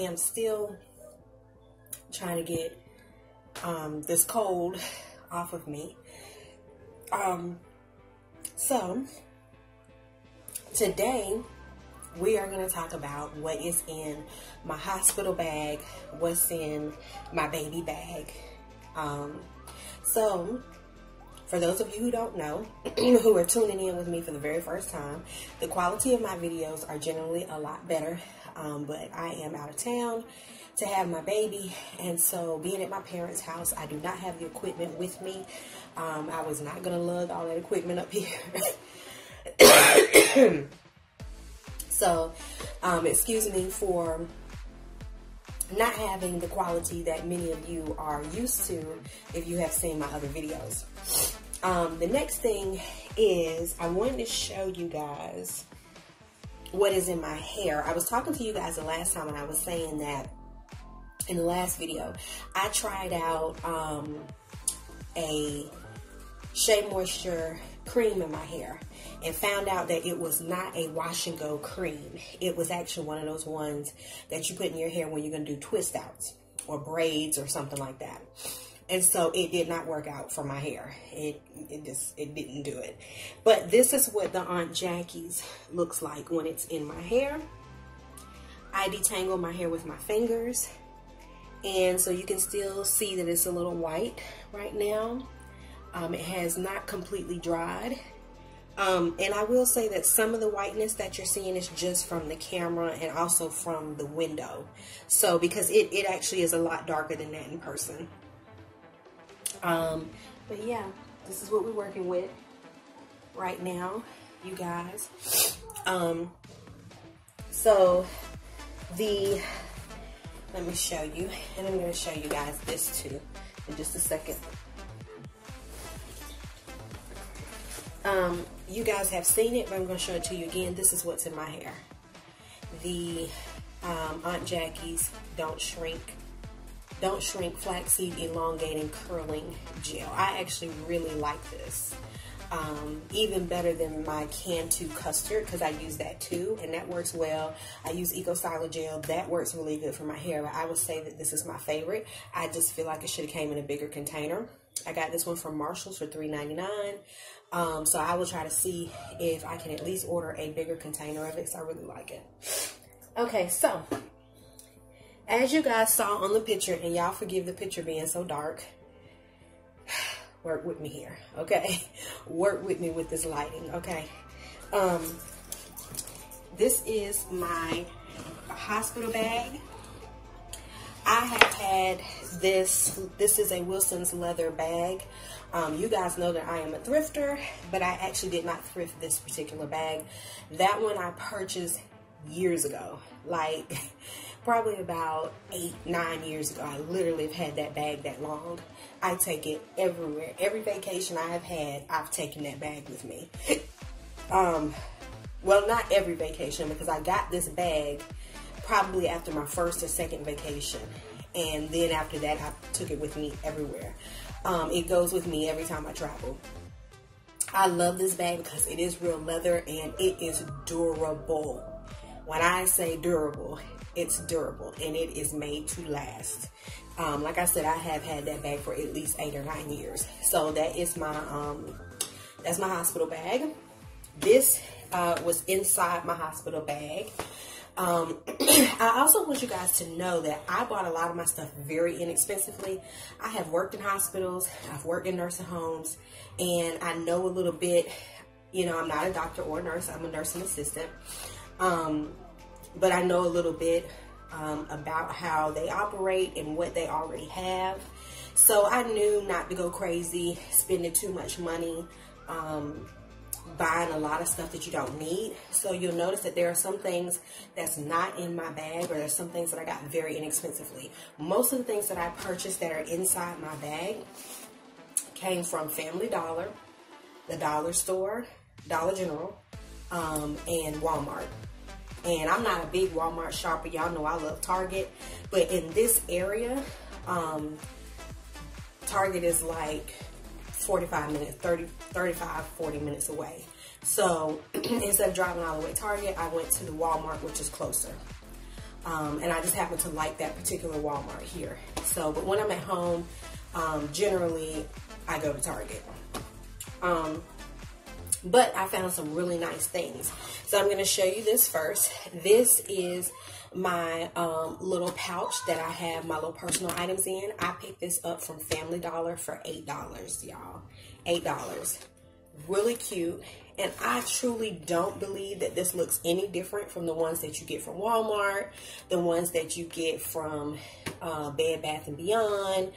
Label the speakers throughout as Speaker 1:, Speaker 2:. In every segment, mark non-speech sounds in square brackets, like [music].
Speaker 1: am still trying to get um, this cold off of me. Um, so, today we are going to talk about what is in my hospital bag, what's in my baby bag. Um, so, for those of you who don't know, [clears throat] who are tuning in with me for the very first time, the quality of my videos are generally a lot better, um, but I am out of town to have my baby, and so being at my parents' house, I do not have the equipment with me. Um, I was not going to lug all that equipment up here. [coughs] so, um, excuse me for not having the quality that many of you are used to if you have seen my other videos. Um, the next thing is I wanted to show you guys what is in my hair. I was talking to you guys the last time and I was saying that in the last video, I tried out um, a Shea Moisture cream in my hair and found out that it was not a wash and go cream. It was actually one of those ones that you put in your hair when you're going to do twist outs or braids or something like that. And so it did not work out for my hair. It, it just, it didn't do it. But this is what the Aunt Jackie's looks like when it's in my hair. I detangle my hair with my fingers. And so you can still see that it's a little white right now. Um, it has not completely dried. Um, and I will say that some of the whiteness that you're seeing is just from the camera and also from the window. So because it, it actually is a lot darker than that in person. Um, but yeah, this is what we're working with right now, you guys. Um, so the, let me show you, and I'm going to show you guys this too in just a second. Um, you guys have seen it, but I'm to show it to you again. This is what's in my hair. The um, Aunt Jackie's Don't Shrink don't Shrink Flaxseed Elongating Curling Gel. I actually really like this. Um, even better than my Cantu custard because I use that too and that works well. I use Eco Styler Gel. That works really good for my hair, but I would say that this is my favorite. I just feel like it should have came in a bigger container. I got this one from Marshalls for $3.99. Um, so I will try to see if I can at least order a bigger container of it because I really like it. Okay, so as you guys saw on the picture, and y'all forgive the picture being so dark, [sighs] work with me here, okay? [laughs] Work with me with this lighting, okay? Um, this is my hospital bag. I have had this, this is a Wilson's leather bag. Um, you guys know that I am a thrifter, but I actually did not thrift this particular bag. That one I purchased years ago. Like, [laughs] probably about eight, nine years ago. I literally have had that bag that long. I take it everywhere. Every vacation I have had, I've taken that bag with me. [laughs] um, well, not every vacation because I got this bag probably after my first or second vacation. And then after that, I took it with me everywhere. Um, it goes with me every time I travel. I love this bag because it is real leather and it is durable. When I say durable, it's durable and it is made to last. Um, like I said, I have had that bag for at least eight or nine years. So that is my, um, that's my hospital bag. This uh, was inside my hospital bag. Um, [clears throat] I also want you guys to know that I bought a lot of my stuff very inexpensively. I have worked in hospitals, I've worked in nursing homes, and I know a little bit, you know, I'm not a doctor or a nurse, I'm a nursing assistant. Um, but I know a little bit um, about how they operate and what they already have. So I knew not to go crazy, spending too much money, um, buying a lot of stuff that you don't need. So you'll notice that there are some things that's not in my bag or there's some things that I got very inexpensively. Most of the things that I purchased that are inside my bag came from Family Dollar, the Dollar Store, Dollar General, um, and Walmart. And I'm not a big Walmart shopper. Y'all know I love Target. But in this area, um, Target is like 45 minutes, 30, 35, 40 minutes away. So [clears throat] instead of driving all the way to Target, I went to the Walmart, which is closer. Um, and I just happen to like that particular Walmart here. So, but when I'm at home, um, generally I go to Target. Um, but I found some really nice things. So I'm going to show you this first. This is my um, little pouch that I have my little personal items in. I picked this up from Family Dollar for $8, y'all. $8. Really cute. And I truly don't believe that this looks any different from the ones that you get from Walmart, the ones that you get from uh, Bed Bath & Beyond,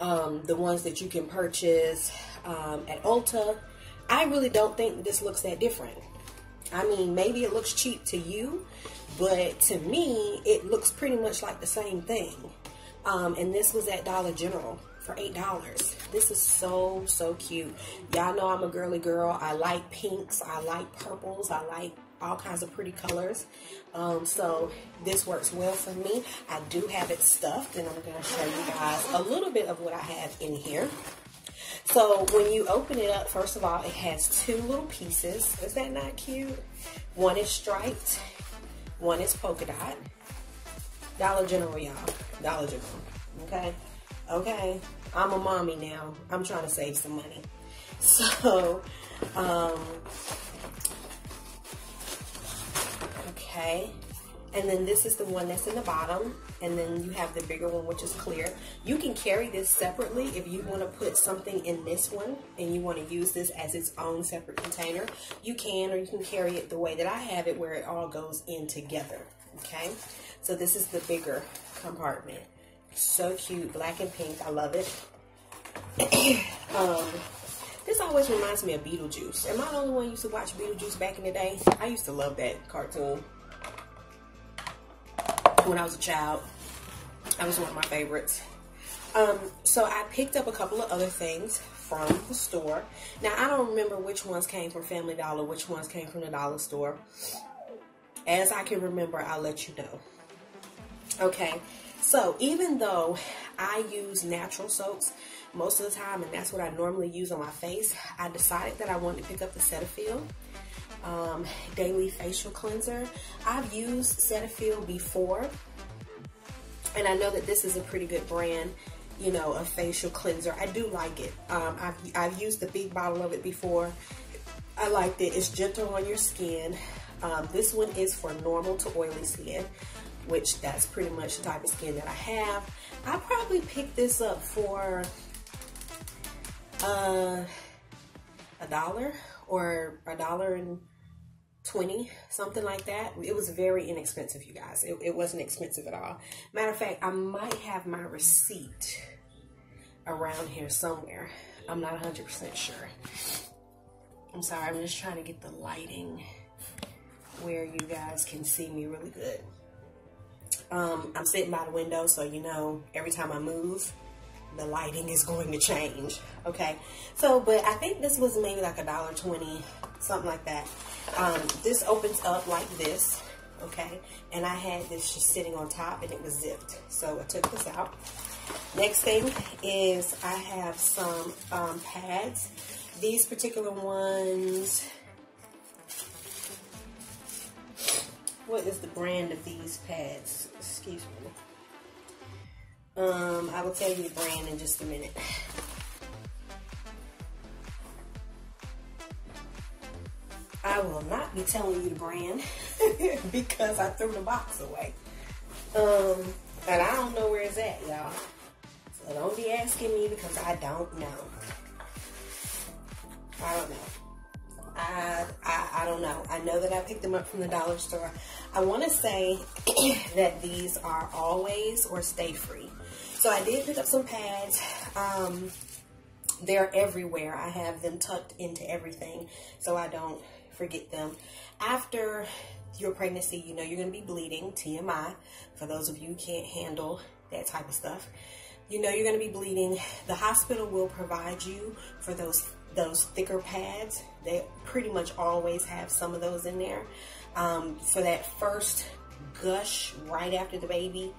Speaker 1: um, the ones that you can purchase um, at Ulta. I really don't think this looks that different. I mean, maybe it looks cheap to you, but to me, it looks pretty much like the same thing. Um, and this was at Dollar General for $8. This is so, so cute. Y'all know I'm a girly girl. I like pinks. I like purples. I like all kinds of pretty colors. Um, so this works well for me. I do have it stuffed and I'm going to show you guys a little bit of what I have in here. So when you open it up, first of all, it has two little pieces. Is that not cute? One is striped, one is polka dot. Dollar General, y'all. Dollar General. Okay? Okay. I'm a mommy now. I'm trying to save some money. [laughs] So, um, okay. And then this is the one that's in the bottom. And then you have the bigger one, which is clear. You can carry this separately if you want to put something in this one and you want to use this as its own separate container. You can, or you can carry it the way that I have it where it all goes in together. Okay. So this is the bigger compartment. So cute, black and pink. I love it. [clears throat] um, this always reminds me of Beetlejuice. Am I the only one used to watch Beetlejuice back in the day? I used to love that cartoon when I was a child. That was one of my favorites. Um, so I picked up a couple of other things from the store. Now, I don't remember which ones came from Family Dollar, which ones came from the dollar store. As I can remember, I'll let you know. Okay, so even though I use natural soaps most of the time, and that's what I normally use on my face, I decided that I wanted to pick up the Cetaphil um, Daily Facial Cleanser. I've used Cetaphil before, and I know that this is a pretty good brand you know, a facial cleanser. I do like it. Um, I've, I've used the big bottle of it before. I liked it. It's gentle on your skin. Um, this one is for normal to oily skin, which that's pretty much the type of skin that I have. I probably picked this up for uh, a dollar or a dollar and 20 something like that. It was very inexpensive you guys. It, it wasn't expensive at all. Matter of fact i might have my receipt around here somewhere. I'm not 100 percent sure. I'm sorry i'm just trying to get the lighting where you guys can see me really good. Um, i'm sitting by the window so you know every time i move the lighting is going to change okay? So but i think this was maybe like a dollar 20 something like that um, this opens up like this, okay? And I had this just sitting on top and it was zipped. So I took this out. Next thing is I have some um, pads. These particular ones, what is the brand of these pads? Excuse me. Um, I will tell you the brand in just a minute. I will not be telling you the brand [laughs] because I threw the box away. Um, and I don't know where it's at, y'all. So don't be asking me because I don't know. I don't know. I, I, I don't know. I know that I picked them up from the dollar store. I want to say [clears throat] that these are always or Stayfree. So I did pick up some pads. Um, they're everywhere. I have them tucked into everything so I don't forget them. After your pregnancy, you know you're going to be bleeding, TMI, for those of you who can't handle that type of stuff. You know you're going to be bleeding. The hospital will provide you for those those thicker pads. They pretty much always have some of those in there. Um, for that first gush right after the baby,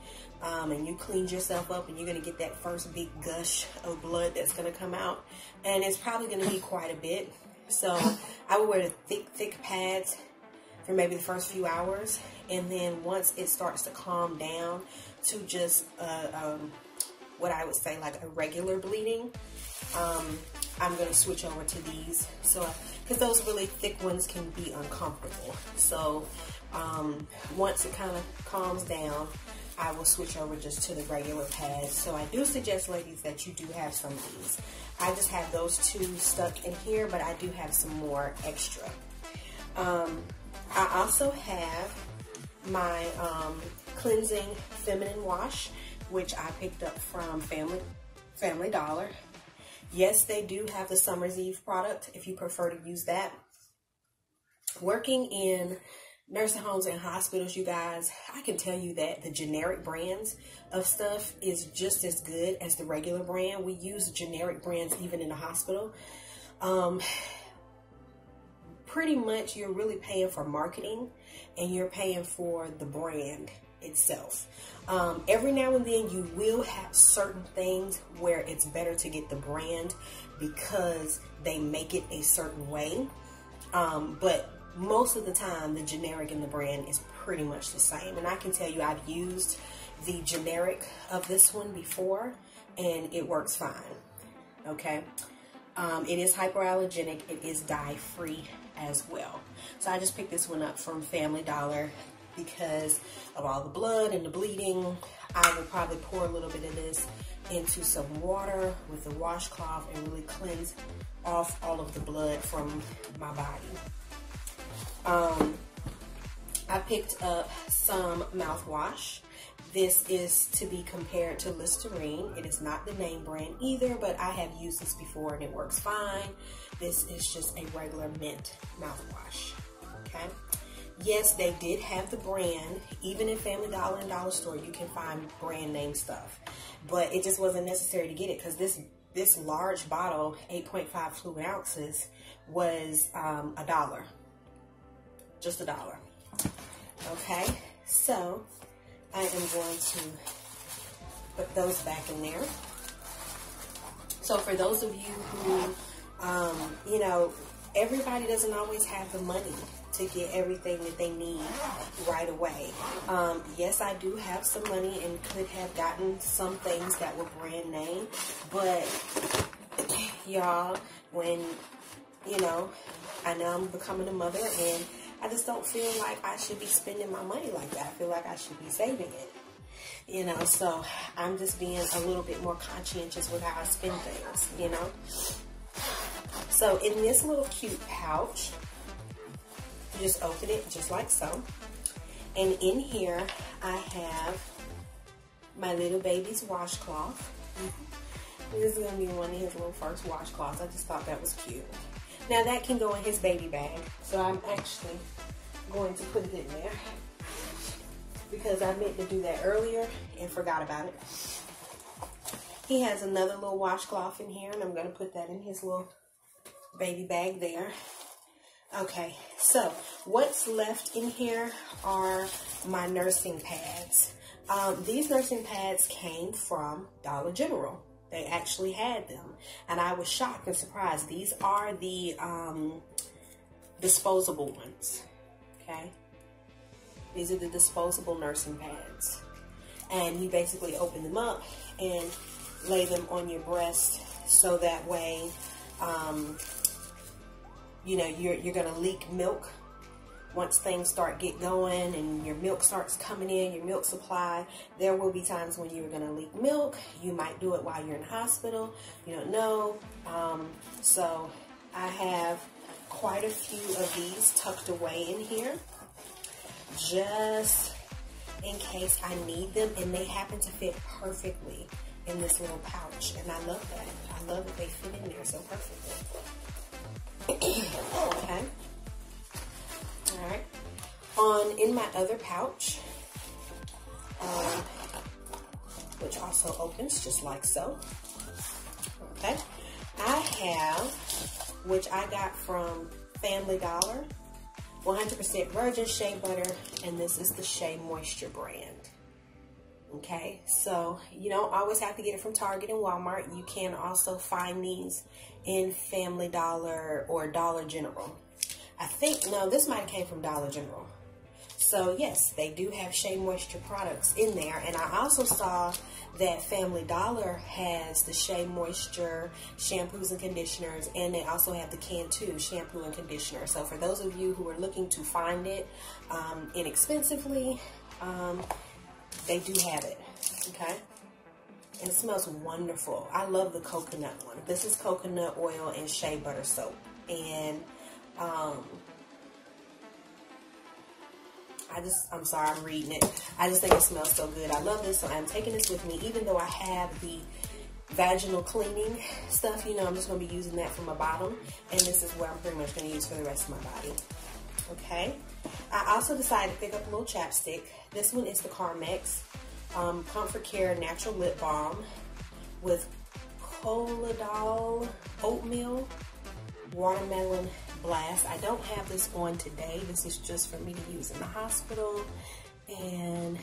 Speaker 1: um, and you cleaned yourself up and you're going to get that first big gush of blood that's going to come out. And it's probably going to be quite a bit. So I would wear the thick, thick pads for maybe the first few hours. And then once it starts to calm down to just uh, um, what I would say like a regular bleeding, um, I'm going to switch over to these. So, because those really thick ones can be uncomfortable. So, um, once it kind of calms down, I will switch over just to the regular pads. So I do suggest, ladies, that you do have some of these. I just have those two stuck in here, but I do have some more extra. Um, I also have my um, cleansing feminine wash, which I picked up from Family Family Dollar. Yes, they do have the Summer's Eve product if you prefer to use that. Working in nursing homes and hospitals, you guys, I can tell you that the generic brands of stuff is just as good as the regular brand. We use generic brands even in the hospital. Um, pretty much you're really paying for marketing and you're paying for the brand itself. Um, every now and then you will have certain things where it's better to get the brand because they make it a certain way. Um, but most of the time, the generic and the brand is pretty much the same. And I can tell you, I've used the generic of this one before and it works fine. Okay. Um, it is hypoallergenic. It is dye free as well. So I just picked this one up from Family Dollar because of all the blood and the bleeding. I will probably pour a little bit of this into some water with a washcloth and really cleanse off all of the blood from my body. Um, I picked up some mouthwash. This is to be compared to Listerine. It is not the name brand either, but I have used this before and it works fine. This is just a regular mint mouthwash, okay? Yes, they did have the brand. Even in Family Dollar and Dollar Store, you can find brand name stuff. But it just wasn't necessary to get it because this this large bottle, 8.5 fluid ounces, was um, a dollar. Just a dollar. Okay, so I am going to put those back in there. So for those of you who, um, you know, everybody doesn't always have the money to get everything that they need right away. Um, yes, I do have some money and could have gotten some things that were brand name, but y'all, when, you know, I know I'm becoming a mother and I just don't feel like I should be spending my money like that. I feel like I should be saving it. You know, so I'm just being a little bit more conscientious with how I spend things, you know. So in this little cute pouch, you just open it just like so. And in here, I have my little baby's washcloth. Mm -hmm. This is going to be one of his little first washcloths. I just thought that was cute. Now that can go in his baby bag. So I'm actually going to put it in there because I meant to do that earlier and forgot about it. He has another little washcloth in here and I'm going to put that in his little baby bag there. Okay, so what's left in here are my nursing pads. Um, these nursing pads came from Dollar General. They actually had them. And I was shocked and surprised. These are the um, disposable ones. Okay. These are the disposable nursing pads. And you basically open them up and lay them on your breast so that way um, you know, you're, you're going to leak milk once things start get going and your milk starts coming in, your milk supply, there will be times when you're going to leak milk. You might do it while you're in hospital. You don't know. Um, so I have quite a few of these tucked away in here just in case I need them and they happen to fit perfectly in this little pouch and I love that. I love that they fit in there so perfectly [clears throat] okay. On in my other pouch, um, which also opens just like so. Okay. I have, which I got from Family Dollar, 100% virgin shea butter, and this is the Shea Moisture brand. Okay, so you don't always have to get it from Target and Walmart. You can also find these in Family Dollar or Dollar General. I think, no, this might have came from Dollar General. So yes, they do have Shea Moisture products in there. And I also saw that Family Dollar has the Shea Moisture shampoos and conditioners. And they also have the Cantu shampoo and conditioner. So for those of you who are looking to find it um, inexpensively, um, they do have it, okay? And it smells wonderful. I love the coconut one. This is coconut oil and shea butter soap. And um, I just, I'm sorry, I'm reading it. I just think it smells so good. I love this, so I'm taking this with me, even though I have the vaginal cleaning stuff, you know, I'm just going to be using that for my bottom. And this is what I'm pretty much to use for the rest of my body. Okay. I also decided to pick up a little chapstick. This one is the Carmex um, Comfort Care Natural Lip Balm with Colloidal Oatmeal Watermelon Blast. I don't have this on today. This is just for me to use in the hospital. And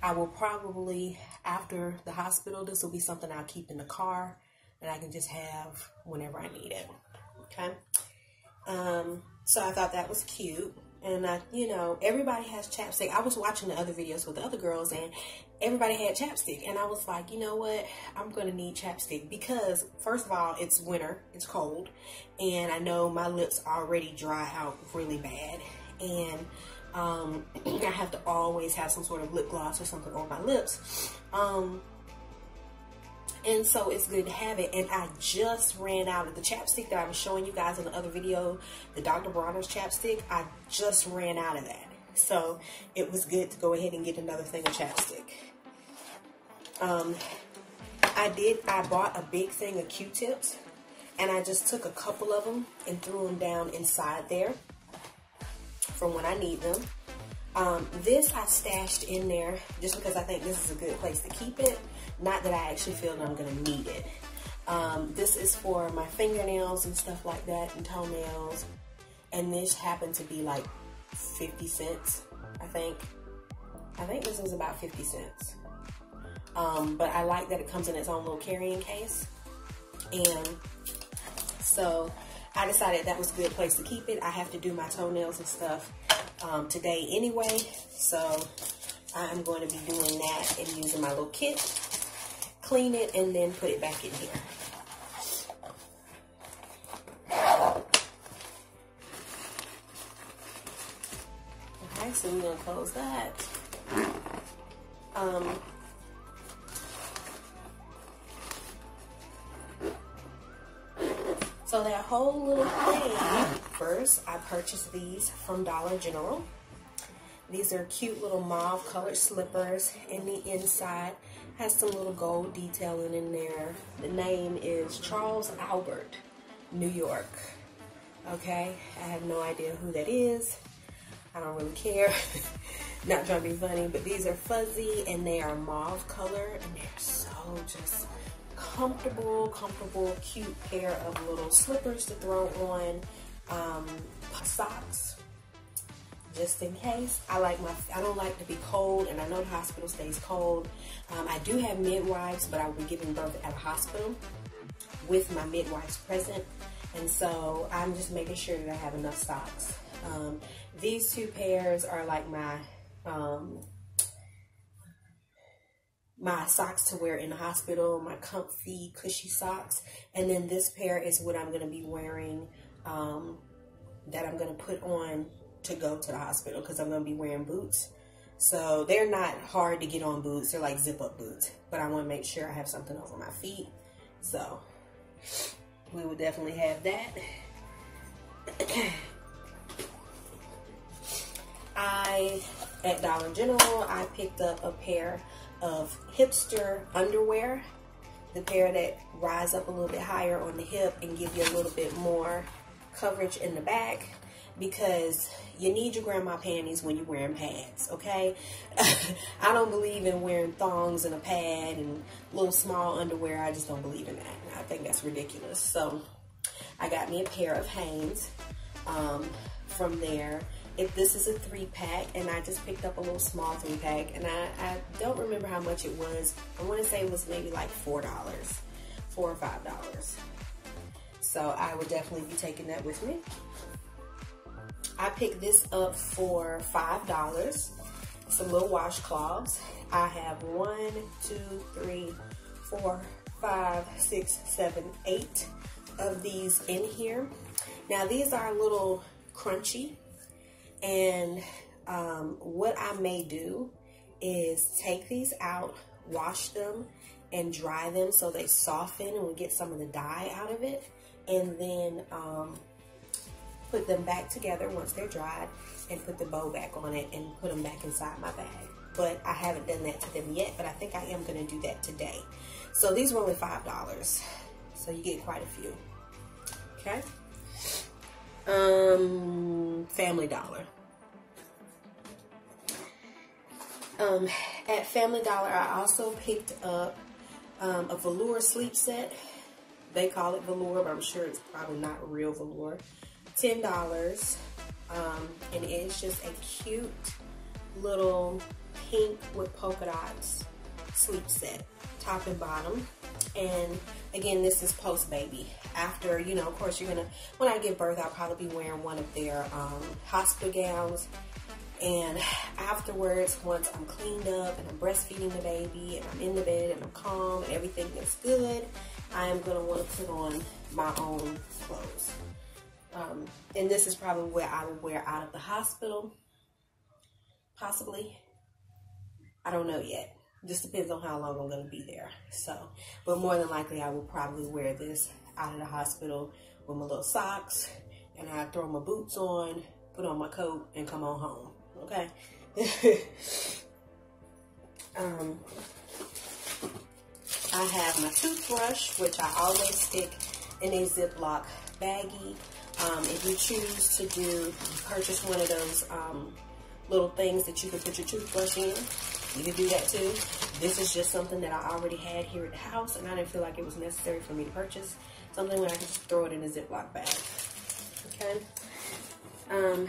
Speaker 1: I will probably, after the hospital, this will be something I'll keep in the car that I can just have whenever I need it. Okay. Um, so I thought that was cute. And, I, you know, everybody has chapstick. I was watching the other videos with the other girls and everybody had chapstick. And I was like, you know what? I'm going to need chapstick because, first of all, it's winter. It's cold. And I know my lips already dry out really bad. And um, [clears throat] I have to always have some sort of lip gloss or something on my lips. Um, and so it's good to have it. And I just ran out of the chapstick that I was showing you guys in the other video, the Dr. Bronner's chapstick. I just ran out of that. So it was good to go ahead and get another thing of chapstick. Um, I did, I bought a big thing of Q-tips and I just took a couple of them and threw them down inside there from when I need them. Um, this I stashed in there just because I think this is a good place to keep it. Not that I actually feel that I'm going to need it. Um, this is for my fingernails and stuff like that and toenails. And this happened to be like 50 cents, I think. I think this was about 50 cents. Um, but I like that it comes in its own little carrying case. And so I decided that was a good place to keep it. I have to do my toenails and stuff um, today anyway. So I'm going to be doing that and using my little kit clean it, and then put it back in here. Okay, so we're gonna close that. Um, so that whole little thing, first I purchased these from Dollar General. These are cute little mauve colored slippers and the inside has some little gold detailing in there. The name is Charles Albert, New York. Okay, I have no idea who that is. I don't really care. [laughs] Not trying to be funny, but these are fuzzy and they are mauve color and they're so just comfortable, comfortable, cute pair of little slippers to throw on. Um, socks just in case. I like my, I don't like to be cold and I know the hospital stays cold. Um, I do have midwives, but I will be giving birth at a hospital with my midwives present. And so I'm just making sure that I have enough socks. Um, these two pairs are like my, um, my socks to wear in the hospital, my comfy, cushy socks. And then this pair is what I'm going to be wearing, um, that I'm going to put on to go to the hospital because I'm going to be wearing boots. So they're not hard to get on boots. They're like zip up boots. But I want to make sure I have something over my feet. So we will definitely have that. [clears throat] I, at Dollar General, I picked up a pair of hipster underwear. The pair that rise up a little bit higher on the hip and give you a little bit more coverage in the back because you need your grandma panties when you're wearing pads, okay? [laughs] I don't believe in wearing thongs and a pad and little small underwear. I just don't believe in that. I think that's ridiculous. So I got me a pair of Hanes um, from there. If this is a three pack and I just picked up a little small three pack and I, I don't remember how much it was. I want to say it was maybe like $4, 4 or $5. So I would definitely be taking that with me. I picked this up for $5. Some little washcloths. I have one, two, three, four, five, six, seven, eight of these in here. Now these are a little crunchy and um, what I may do is take these out, wash them, and dry them so they soften and we get some of the dye out of it. And then um, put them back together once they're dried and put the bow back on it and put them back inside my bag. But I haven't done that to them yet, but I think I am gonna do that today. So these were only $5. So you get quite a few, okay? Um, Family Dollar. Um, at Family Dollar, I also picked up um, a velour sleep set. They call it velour, but I'm sure it's probably not real velour. $10. Um, and it's just a cute little pink with polka dots sleep set, top and bottom. And again, this is post baby. After, you know, of course, you're gonna, when I give birth, I'll probably be wearing one of their um, hospital gowns. And afterwards, once I'm cleaned up and I'm breastfeeding the baby and I'm in the bed and I'm calm and everything is good, I am gonna wanna put on my own clothes. Um, and this is probably where I would wear out of the hospital, possibly. I don't know yet. Just depends on how long I'm going to be there. So, but more than likely, I will probably wear this out of the hospital with my little socks, and I throw my boots on, put on my coat, and come on home. Okay. [laughs] um, I have my toothbrush, which I always stick in a Ziploc baggie um, if you choose to do, purchase one of those um, little things that you can put your toothbrush in, you can do that too. This is just something that I already had here at the house and I didn't feel like it was necessary for me to purchase. Something when I can just throw it in a Ziploc bag. Okay. Um,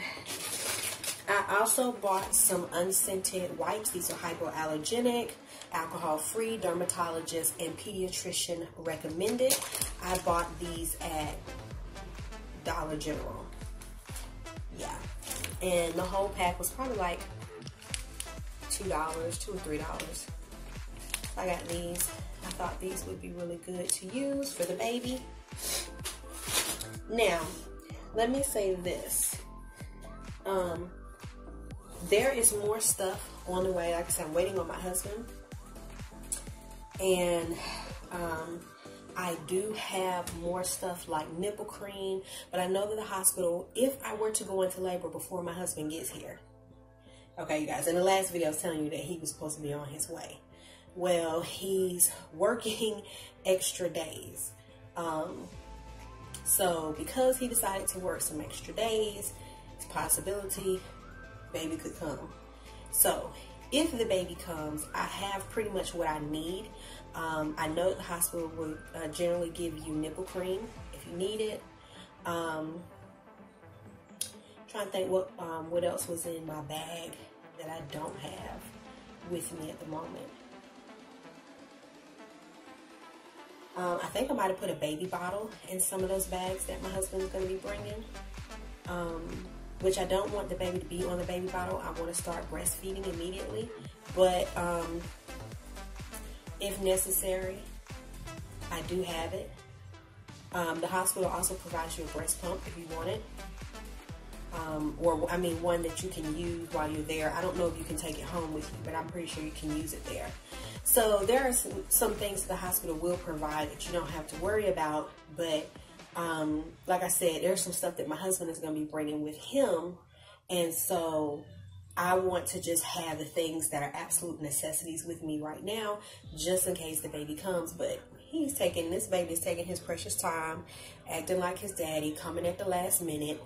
Speaker 1: I also bought some unscented wipes. These are hypoallergenic, alcohol-free, dermatologist and pediatrician recommended. I bought these at Dollar General. Yeah. And the whole pack was probably like $2, 2 or $3. I got these. I thought these would be really good to use for the baby. Now, let me say this. Um, there is more stuff on the way. Like I said, I'm waiting on my husband. And um, I do have more stuff like nipple cream, but I know that the hospital, if I were to go into labor before my husband gets here, okay, you guys, in the last video I was telling you that he was supposed to be on his way. Well, he's working [laughs] extra days. Um, so because he decided to work some extra days, it's a possibility baby could come. So if the baby comes, I have pretty much what I need. Um, I know the hospital will uh, generally give you nipple cream if you need it. Um, trying to think what um, what else was in my bag that I don't have with me at the moment. Um, I think I might have put a baby bottle in some of those bags that my husband's going to be bringing. Um, which I don't want the baby to be on the baby bottle. I want to start breastfeeding immediately. But um, if necessary, I do have it. Um, the hospital also provides you a breast pump if you want it. Um, or, I mean, one that you can use while you're there. I don't know if you can take it home with you, but I'm pretty sure you can use it there. So there are some, some things the hospital will provide that you don't have to worry about, but um, like I said, there's some stuff that my husband is going to be bringing with him. And so I want to just have the things that are absolute necessities with me right now, just in case the baby comes. But he's taking, this baby is taking his precious time, acting like his daddy, coming at the last minute.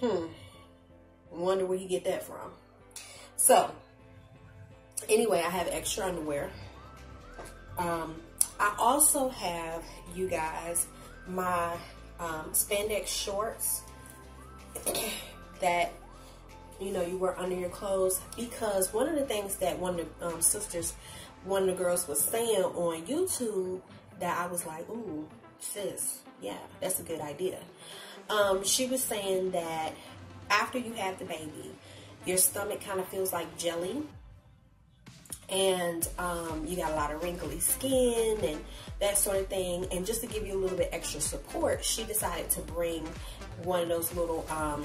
Speaker 1: Hmm. Wonder where he get that from. So, anyway, I have extra underwear. Um, I also have, you guys, my um, spandex shorts [coughs] that you know you wear under your clothes because one of the things that one of the um, sisters one of the girls was saying on youtube that i was like ooh sis yeah that's a good idea um, she was saying that after you have the baby your stomach kind of feels like jelly and um, you got a lot of wrinkly skin and that sort of thing. And just to give you a little bit extra support, she decided to bring one of those little, um,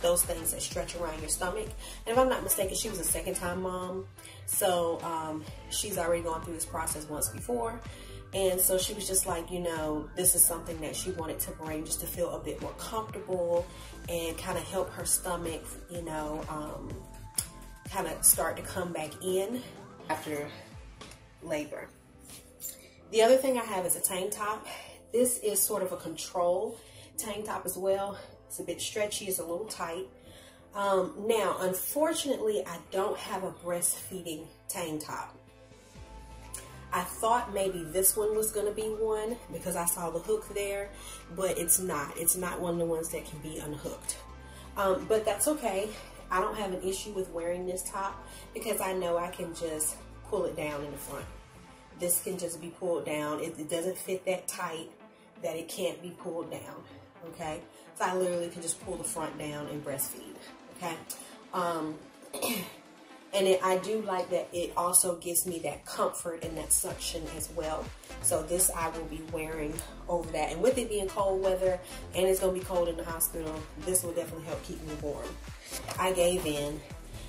Speaker 1: those things that stretch around your stomach. And if I'm not mistaken, she was a second time mom. So um, she's already gone through this process once before. And so she was just like, you know, this is something that she wanted to bring just to feel a bit more comfortable and kind of help her stomach, you know, um, kind of start to come back in after labor. The other thing I have is a tank top. This is sort of a control tank top as well. It's a bit stretchy, it's a little tight. Um, now, unfortunately, I don't have a breastfeeding tank top. I thought maybe this one was going to be one because I saw the hook there, but it's not. It's not one of the ones that can be unhooked. Um, but that's okay. I don't have an issue with wearing this top because I know I can just pull it down in the front. This can just be pulled down. It, it doesn't fit that tight that it can't be pulled down, okay? So I literally can just pull the front down and breastfeed, okay? Um, [clears throat] and it, I do like that it also gives me that comfort and that suction as well. So this I will be wearing over that. And with it being cold weather and it's going to be cold in the hospital, this will definitely help keep me warm. I gave in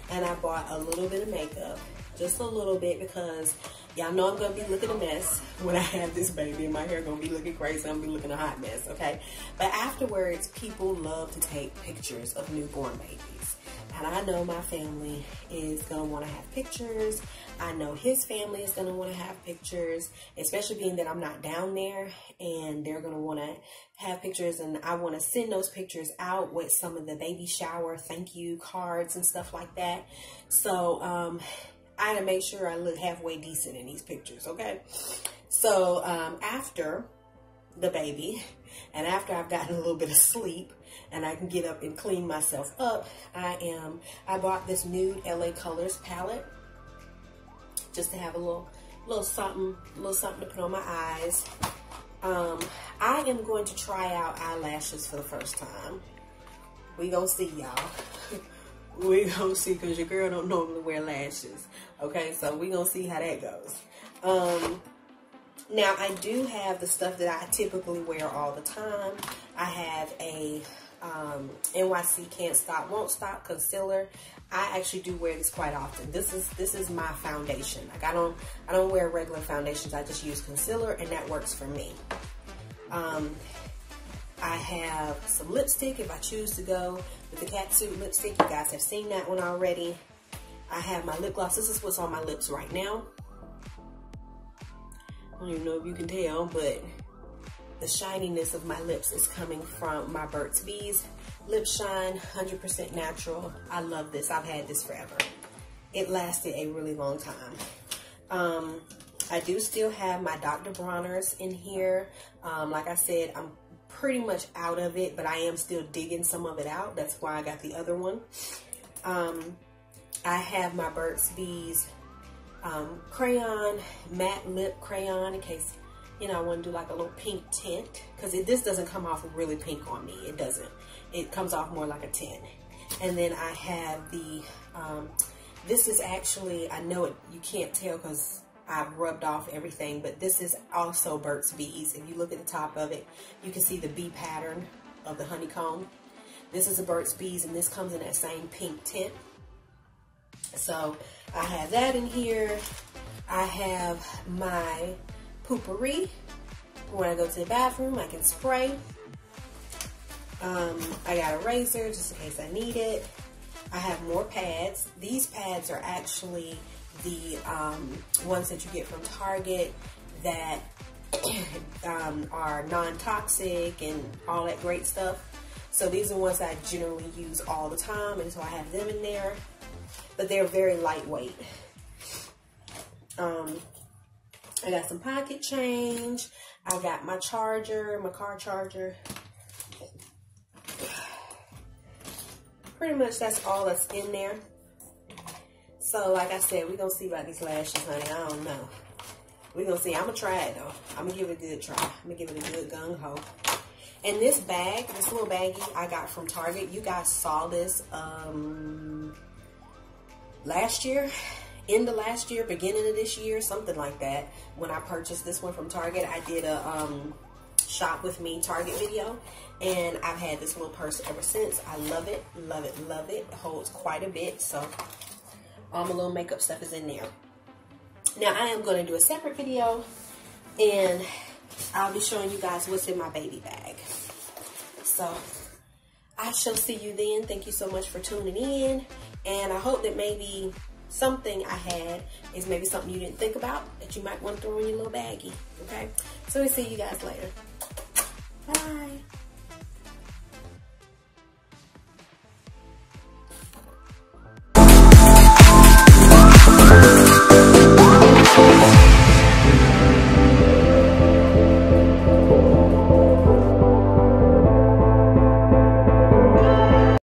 Speaker 1: and I bought a little bit of makeup, just a little bit because y'all know I'm gonna be looking a mess when I have this baby and my hair gonna be looking crazy, I'm gonna be looking a hot mess, okay? But afterwards, people love to take pictures of newborn babies. And I know my family is gonna wanna have pictures. I know his family is gonna wanna have pictures, especially being that I'm not down there and they're gonna wanna have pictures and I wanna send those pictures out with some of the baby shower thank you cards and stuff like that. So um, I to make sure I look halfway decent in these pictures, okay? So um, after the baby and after I've gotten a little bit of sleep, and I can get up and clean myself up. I am, I bought this nude LA Colors palette just to have a little, little something, little something to put on my eyes. Um, I am going to try out eyelashes for the first time. We gonna see y'all. [laughs] we gonna see because your girl don't normally wear lashes. Okay, so we gonna see how that goes. Um, now I do have the stuff that I typically wear all the time. I have a um, NYC Can't Stop Won't Stop concealer. I actually do wear this quite often. This is this is my foundation. Like I don't I don't wear regular foundations. I just use concealer and that works for me. Um, I have some lipstick if I choose to go with the catsuit lipstick. You guys have seen that one already. I have my lip gloss. This is what's on my lips right now. I don't even know if you can tell, but the shininess of my lips is coming from my Burt's Bees Lip Shine 100% natural. I love this. I've had this forever. It lasted a really long time. Um, I do still have my Dr. Bronner's in here. Um, like I said, I'm pretty much out of it, but I am still digging some of it out. That's why I got the other one. Um, I have my Burt's Bees um, crayon, matte lip crayon in case you know, I want to do like a little pink tint because this doesn't come off really pink on me. It doesn't. It comes off more like a tint. And then I have the, um, this is actually, I know it, you can't tell because I've rubbed off everything, but this is also Burt's Bees. If you look at the top of it, you can see the bee pattern of the honeycomb. This is a Burt's Bees and this comes in that same pink tint. So I have that in here. I have my Poo-Pourri. When I go to the bathroom, I can spray. Um, I got a razor just in case I need it. I have more pads. These pads are actually the um, ones that you get from Target that [coughs] um, are non-toxic and all that great stuff. So these are ones I generally use all the time, and so I have them in there. But they're very lightweight. Um, I got some pocket change. I got my charger, my car charger. pretty much that's all that's in there. So like I said, we're gonna see about these lashes, honey. I don't know. We're gonna see. I'm gonna try it though. I'm gonna give it a good try. I'm gonna give it a good gung ho. And this bag, this little baggie I got from Target, you guys saw this um, last year, in the last year, beginning of this year, something like that. When I purchased this one from Target, I did a um, shop with me Target video. And I've had this little purse ever since. I love it, love it, love it. It holds quite a bit. So all my little makeup stuff is in there. Now I am going to do a separate video and I'll be showing you guys what's in my baby bag. So I shall see you then. Thank you so much for tuning in. And I hope that maybe something I had is maybe something you didn't think about that you might want to throw in your little baggie. Okay? So we'll see you guys later. Bye.